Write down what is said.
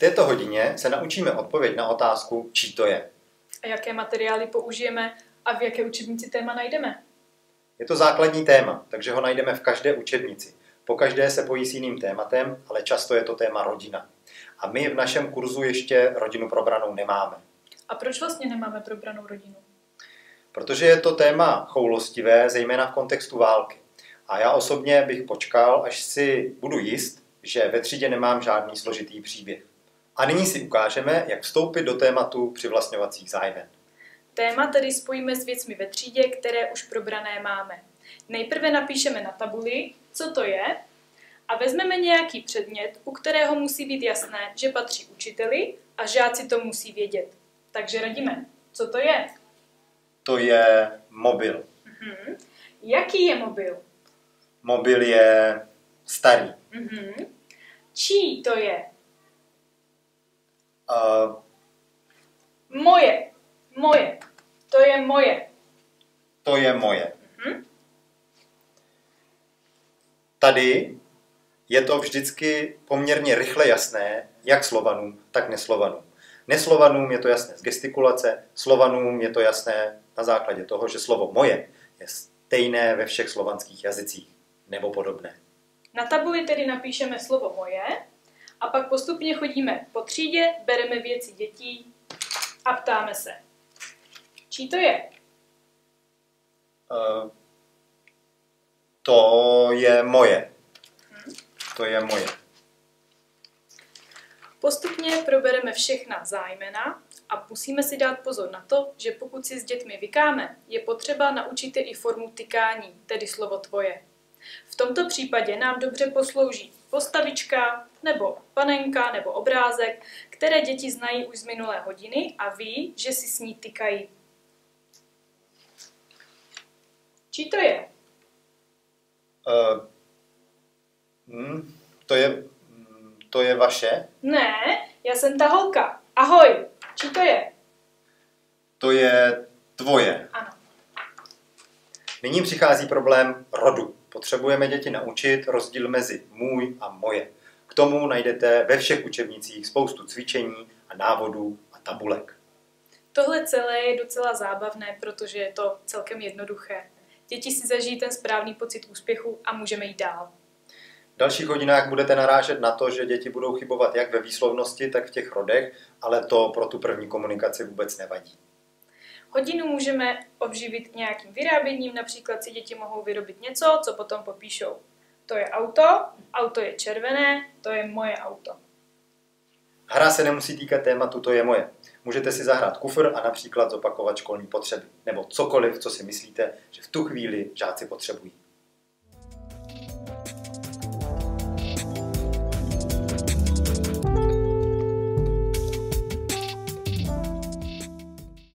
této hodině se naučíme odpověď na otázku, čí to je. A jaké materiály použijeme a v jaké učebnici téma najdeme? Je to základní téma, takže ho najdeme v každé učebnici. Po každé se pojí s jiným tématem, ale často je to téma rodina. A my v našem kurzu ještě rodinu probranou nemáme. A proč vlastně nemáme probranou rodinu? Protože je to téma choulostivé, zejména v kontextu války. A já osobně bych počkal, až si budu jist, že ve třídě nemám žádný složitý příběh. A nyní si ukážeme, jak vstoupit do tématu přivlastňovacích zájmen. Téma tedy spojíme s věcmi ve třídě, které už probrané máme. Nejprve napíšeme na tabuli, co to je, a vezmeme nějaký předmět, u kterého musí být jasné, že patří učiteli a žáci to musí vědět. Takže radíme, co to je? To je mobil. Mhm. Jaký je mobil? Mobil je starý. Mhm. Čí to je? Uh, Moje. Moje. To je moje. to je moje. Mhm. Tady je to vždycky poměrně rychle jasné, jak Slovanům, tak neslovanům. Neslovanům je to jasné z gestikulace, Slovanům je to jasné na základě toho, že slovo moje je stejné ve všech slovanských jazycích nebo podobné. Na tabuli tedy napíšeme slovo moje a pak postupně chodíme po třídě, bereme věci dětí a ptáme se. Čí to je? Uh, to je moje. To je moje. Postupně probereme všechna zájmena a musíme si dát pozor na to, že pokud si s dětmi vykáme, je potřeba naučit je i formu tykání, tedy slovo tvoje. V tomto případě nám dobře poslouží postavička, nebo panenka, nebo obrázek, které děti znají už z minulé hodiny a ví, že si s ní tykají. Čí to je? Uh, hm, to je, to je vaše? Ne, já jsem ta holka. Ahoj, čí to je? To je tvoje. Ano. Nyní přichází problém rodu. Potřebujeme děti naučit rozdíl mezi můj a moje. K tomu najdete ve všech učebnicích spoustu cvičení a návodů a tabulek. Tohle celé je docela zábavné, protože je to celkem jednoduché. Děti si zažijí ten správný pocit úspěchu a můžeme jít dál. V dalších hodinách budete narážet na to, že děti budou chybovat jak ve výslovnosti, tak v těch rodech, ale to pro tu první komunikaci vůbec nevadí. Hodinu můžeme obživit nějakým vyráběním, například si děti mohou vyrobit něco, co potom popíšou. To je auto, auto je červené, to je moje auto. Hra se nemusí týkat tématu, to je moje. Můžete si zahrát kufr a například zopakovat školní potřeby, nebo cokoliv, co si myslíte, že v tu chvíli žáci potřebují.